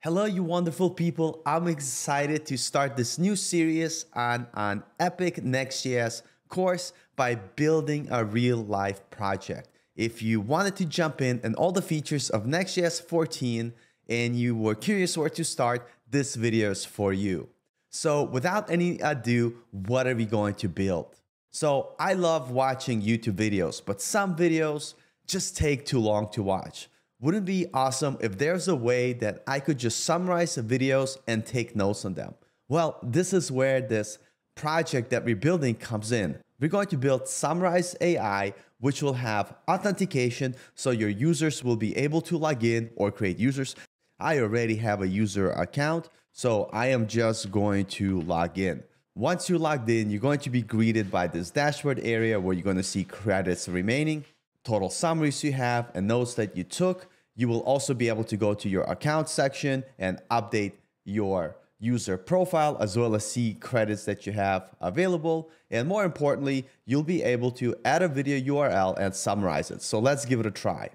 Hello, you wonderful people. I'm excited to start this new series on an epic Next.js course by building a real life project. If you wanted to jump in and all the features of Next.js 14 and you were curious where to start, this video is for you. So without any ado, what are we going to build? So I love watching YouTube videos, but some videos just take too long to watch. Wouldn't it be awesome if there's a way that I could just summarize the videos and take notes on them? Well, this is where this project that we're building comes in. We're going to build Summarize AI, which will have authentication so your users will be able to log in or create users. I already have a user account, so I am just going to log in. Once you're logged in, you're going to be greeted by this dashboard area where you're going to see credits remaining total summaries you have and notes that you took. You will also be able to go to your account section and update your user profile as well as see credits that you have available. And more importantly, you'll be able to add a video URL and summarize it. So let's give it a try.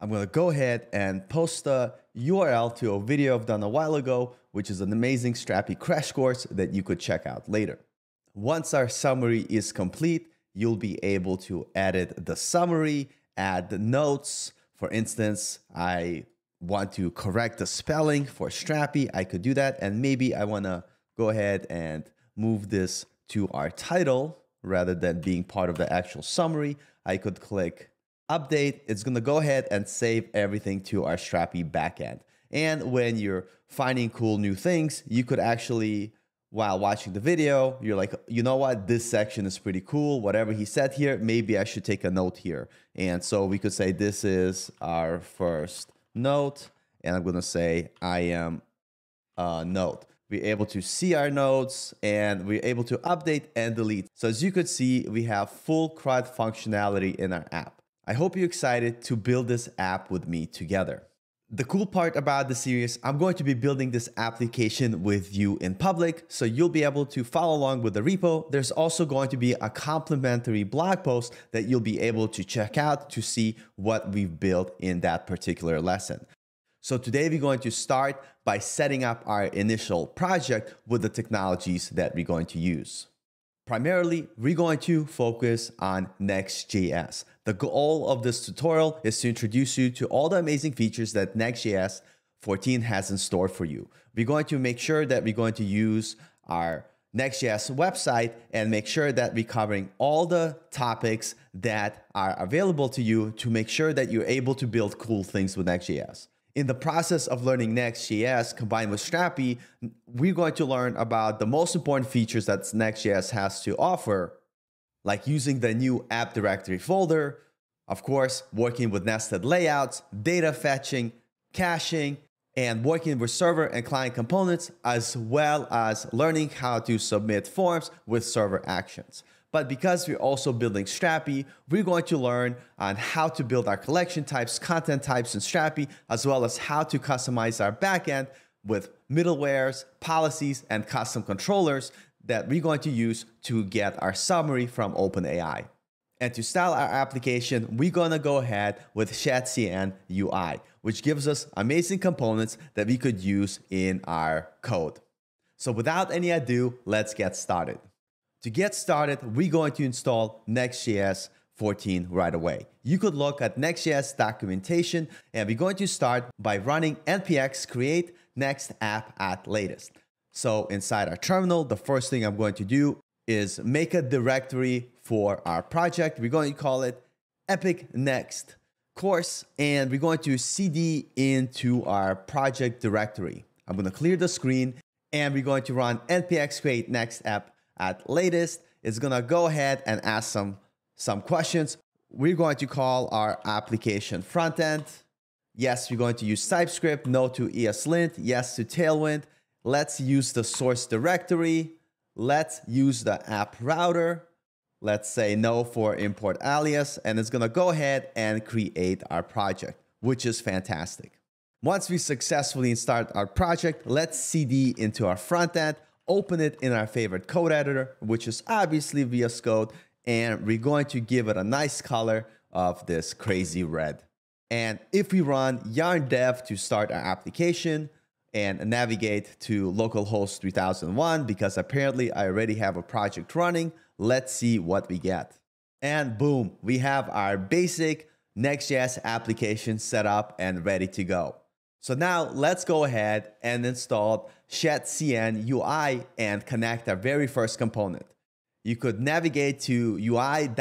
I'm gonna go ahead and post the URL to a video I've done a while ago, which is an amazing Strapi crash course that you could check out later. Once our summary is complete, you'll be able to edit the summary, add the notes. For instance, I want to correct the spelling for Strapi. I could do that. And maybe I want to go ahead and move this to our title rather than being part of the actual summary. I could click update. It's going to go ahead and save everything to our Strapi backend. And when you're finding cool new things, you could actually while watching the video, you're like, you know what, this section is pretty cool. Whatever he said here, maybe I should take a note here. And so we could say this is our first note. And I'm going to say I am a note. We're able to see our notes and we're able to update and delete. So as you could see, we have full CRUD functionality in our app. I hope you're excited to build this app with me together. The cool part about the series, I'm going to be building this application with you in public, so you'll be able to follow along with the repo. There's also going to be a complimentary blog post that you'll be able to check out to see what we've built in that particular lesson. So today we're going to start by setting up our initial project with the technologies that we're going to use. Primarily, we're going to focus on Next.js. The goal of this tutorial is to introduce you to all the amazing features that Next.js 14 has in store for you. We're going to make sure that we're going to use our Next.js website and make sure that we're covering all the topics that are available to you to make sure that you're able to build cool things with Next.js in the process of learning Next.js combined with Strapi, we're going to learn about the most important features that Next.js has to offer, like using the new app directory folder, of course, working with nested layouts, data fetching, caching, and working with server and client components, as well as learning how to submit forms with server actions. But because we're also building Strapi, we're going to learn on how to build our collection types, content types in Strapi, as well as how to customize our backend with middlewares, policies, and custom controllers that we're going to use to get our summary from OpenAI. And to style our application, we're gonna go ahead with Shadcn UI, which gives us amazing components that we could use in our code. So without any ado, let's get started. To get started, we're going to install Next.js 14 right away. You could look at Next.js documentation and we're going to start by running npx create next app at latest. So inside our terminal, the first thing I'm going to do is make a directory for our project. We're going to call it epic next course and we're going to cd into our project directory. I'm going to clear the screen and we're going to run npx create next app at latest It's gonna go ahead and ask some, some questions. We're going to call our application front end. Yes, we're going to use TypeScript, no to ESLint, yes to Tailwind. Let's use the source directory. Let's use the app router. Let's say no for import alias, and it's gonna go ahead and create our project, which is fantastic. Once we successfully start our project, let's CD into our front end open it in our favorite code editor, which is obviously VS Code, and we're going to give it a nice color of this crazy red. And if we run yarn dev to start our application, and navigate to localhost 3001 because apparently I already have a project running. Let's see what we get. And boom, we have our basic Next.js application set up and ready to go. So now let's go ahead and install ShadCN UI and connect our very first component. You could navigate to ui.shadcn.com.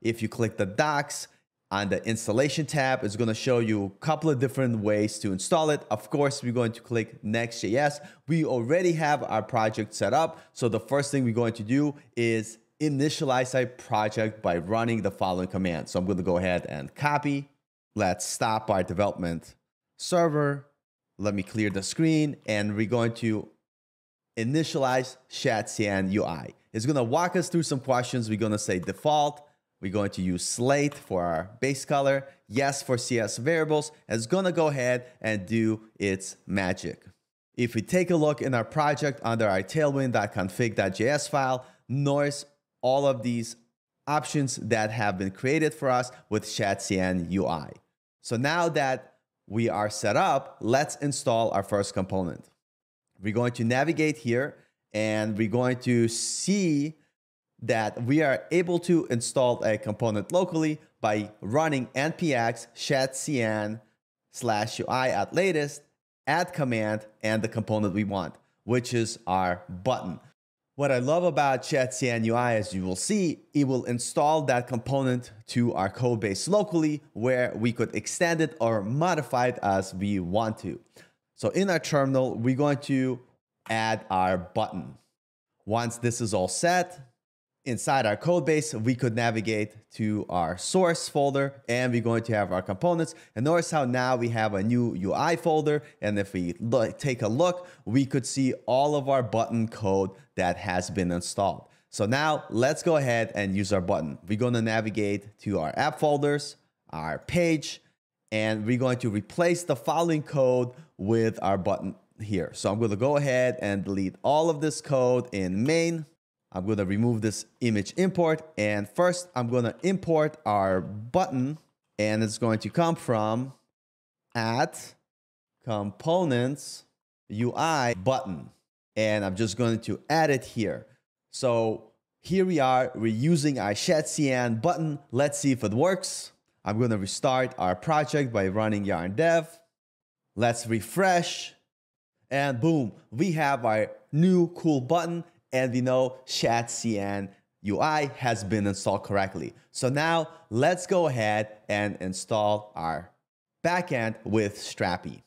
If you click the docs, on the installation tab, it's going to show you a couple of different ways to install it. Of course, we're going to click Next.js. We already have our project set up. So the first thing we're going to do is initialize our project by running the following command. So I'm going to go ahead and copy. Let's stop our development server. Let me clear the screen and we're going to initialize ShadCN UI. It's going to walk us through some questions. We're going to say default we're going to use slate for our base color, yes for CSS variables, and it's gonna go ahead and do its magic. If we take a look in our project under our tailwind.config.js file, notice all of these options that have been created for us with ShadCN UI. So now that we are set up, let's install our first component. We're going to navigate here and we're going to see that we are able to install a component locally by running npx shadcn slash UI at latest, add command, and the component we want, which is our button. What I love about ShadCN UI, as you will see, it will install that component to our code base locally where we could extend it or modify it as we want to. So in our terminal, we're going to add our button. Once this is all set, inside our code base, we could navigate to our source folder and we're going to have our components. And notice how now we have a new UI folder. And if we look, take a look, we could see all of our button code that has been installed. So now let's go ahead and use our button. We're going to navigate to our app folders, our page, and we're going to replace the following code with our button here. So I'm going to go ahead and delete all of this code in main I'm going to remove this image import. And first, I'm going to import our button. And it's going to come from at components UI button. And I'm just going to add it here. So here we are, we're using our ShadCN button. Let's see if it works. I'm going to restart our project by running yarn dev. Let's refresh. And boom, we have our new cool button and we know ShadCN UI has been installed correctly. So now let's go ahead and install our backend with Strapi.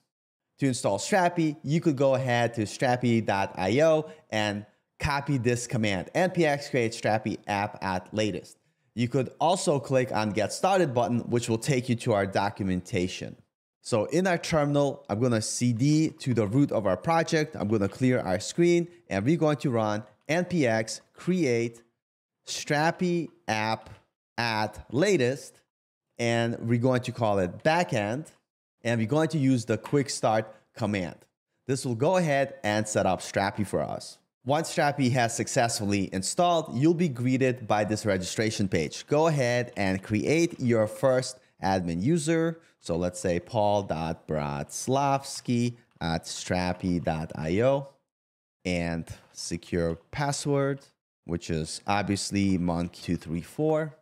To install Strapi, you could go ahead to strapi.io and copy this command, npx create strapi app at latest. You could also click on get started button, which will take you to our documentation. So in our terminal, I'm to cd to the root of our project. I'm to clear our screen and we're going to run npx create strapi app at latest and we're going to call it backend and we're going to use the quick start command. This will go ahead and set up Strapi for us. Once Strapi has successfully installed, you'll be greeted by this registration page. Go ahead and create your first admin user. So let's say paul.bratslavsky at strapi.io and secure password, which is obviously monk234.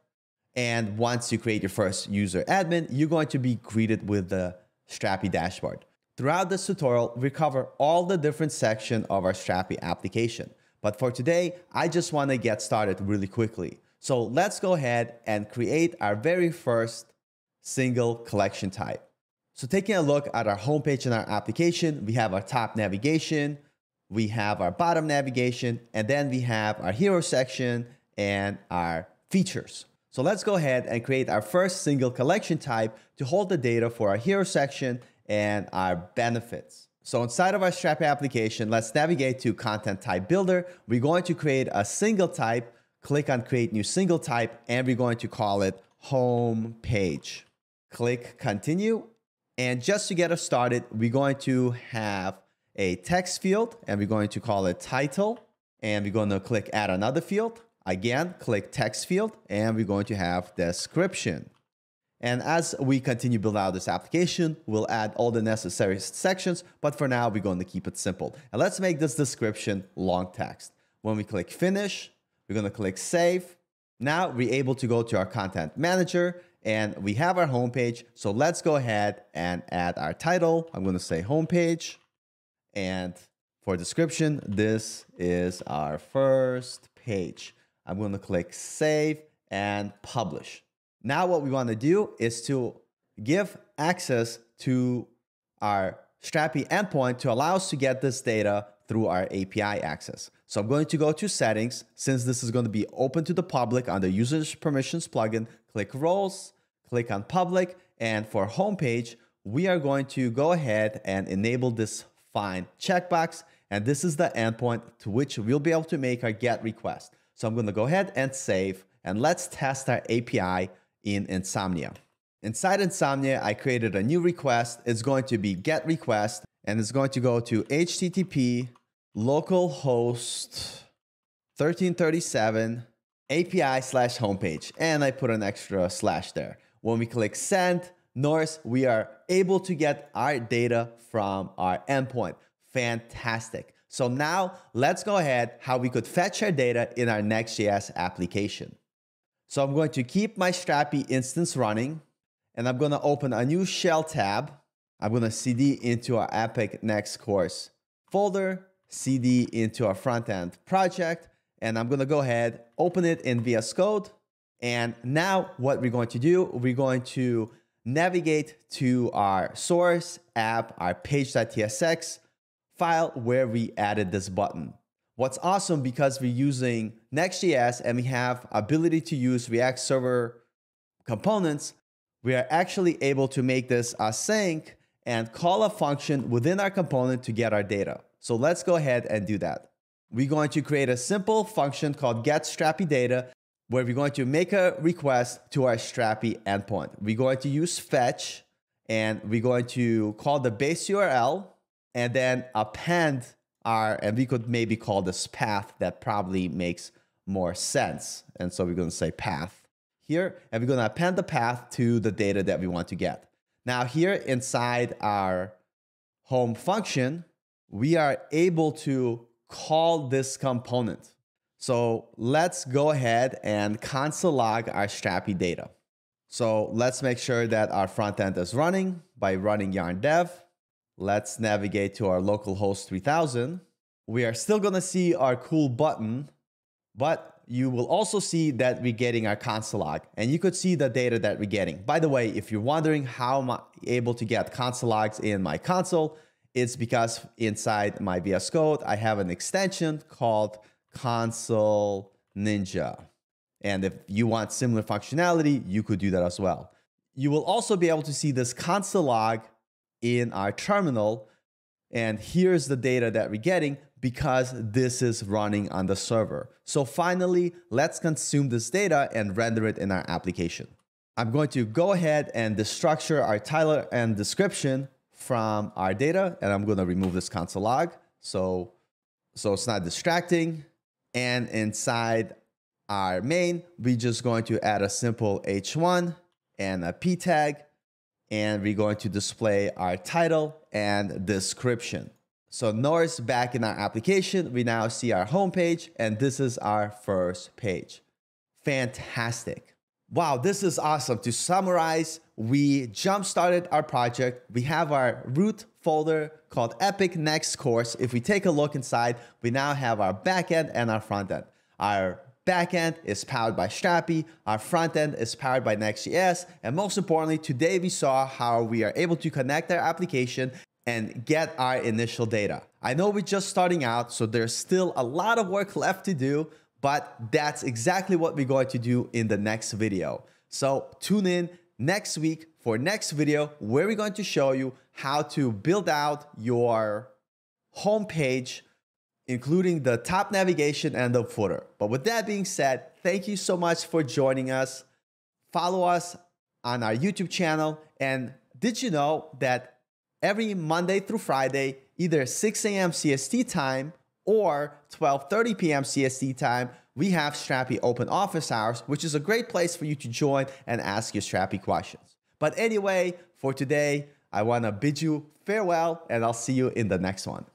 And once you create your first user admin, you're going to be greeted with the Strapi dashboard. Throughout this tutorial, we cover all the different sections of our Strapi application. But for today, I just want to get started really quickly. So let's go ahead and create our very first single collection type. So taking a look at our homepage in our application, we have our top navigation, we have our bottom navigation, and then we have our hero section and our features. So let's go ahead and create our first single collection type to hold the data for our hero section and our benefits. So inside of our Strapi application, let's navigate to content type builder. We're going to create a single type, click on create new single type, and we're going to call it home page. Click continue. And just to get us started, we're going to have a text field and we're going to call it title. And we're going to click add another field. Again, click text field and we're going to have description. And as we continue building out this application, we'll add all the necessary sections, but for now, we're going to keep it simple. And let's make this description long text. When we click finish, we're gonna click save. Now we're able to go to our content manager and we have our homepage. So let's go ahead and add our title. I'm gonna say homepage. And for description, this is our first page. I'm gonna click save and publish. Now what we wanna do is to give access to our Strapi endpoint to allow us to get this data through our API access. So I'm going to go to settings. Since this is going to be open to the public under users permissions plugin, click roles, click on public. And for homepage, we are going to go ahead and enable this find checkbox. And this is the endpoint to which we'll be able to make our get request. So I'm going to go ahead and save and let's test our API in Insomnia. Inside Insomnia, I created a new request. It's going to be get request and it's going to go to HTTP localhost 1337 API slash homepage. And I put an extra slash there. When we click send, notice we are able to get our data from our endpoint. Fantastic. So now let's go ahead how we could fetch our data in our Next.js application. So I'm going to keep my Strapi instance running and I'm going to open a new shell tab. I'm going to CD into our Epic Next course folder CD into our front end project. And I'm gonna go ahead, open it in VS Code. And now what we're going to do, we're going to navigate to our source app, our page.tsx file where we added this button. What's awesome because we're using Next.js and we have ability to use React Server components, we are actually able to make this async and call a function within our component to get our data. So let's go ahead and do that. We're going to create a simple function called get strapi data where we're going to make a request to our strapi endpoint. We're going to use fetch and we're going to call the base URL and then append our, and we could maybe call this path that probably makes more sense. And so we're going to say path here and we're going to append the path to the data that we want to get. Now here inside our home function, we are able to call this component. So let's go ahead and console log our Strapi data. So let's make sure that our front end is running by running yarn dev. Let's navigate to our localhost 3000. We are still gonna see our cool button, but you will also see that we're getting our console log and you could see the data that we're getting. By the way, if you're wondering how am I able to get console logs in my console, it's because inside my VS Code, I have an extension called Console Ninja. And if you want similar functionality, you could do that as well. You will also be able to see this console log in our terminal. And here's the data that we're getting because this is running on the server. So finally, let's consume this data and render it in our application. I'm going to go ahead and destructure our title and description from our data and I'm gonna remove this console log. So, so it's not distracting. And inside our main, we're just going to add a simple H1 and a P tag. And we're going to display our title and description. So notice back in our application, we now see our homepage and this is our first page. Fantastic. Wow, this is awesome. To summarize, we jump started our project. We have our root folder called Epic Next Course. If we take a look inside, we now have our backend and our front end. Our backend is powered by Strapi, our front end is powered by Next.js, and most importantly, today we saw how we are able to connect our application and get our initial data. I know we're just starting out, so there's still a lot of work left to do, but that's exactly what we're going to do in the next video. So tune in next week for next video where we're going to show you how to build out your homepage including the top navigation and the footer. But with that being said, thank you so much for joining us. Follow us on our YouTube channel. And did you know that every Monday through Friday, either 6 a.m. CST time or 12:30 p.m. CST time, we have Strapi open office hours, which is a great place for you to join and ask your Strapi questions. But anyway, for today, I want to bid you farewell and I'll see you in the next one.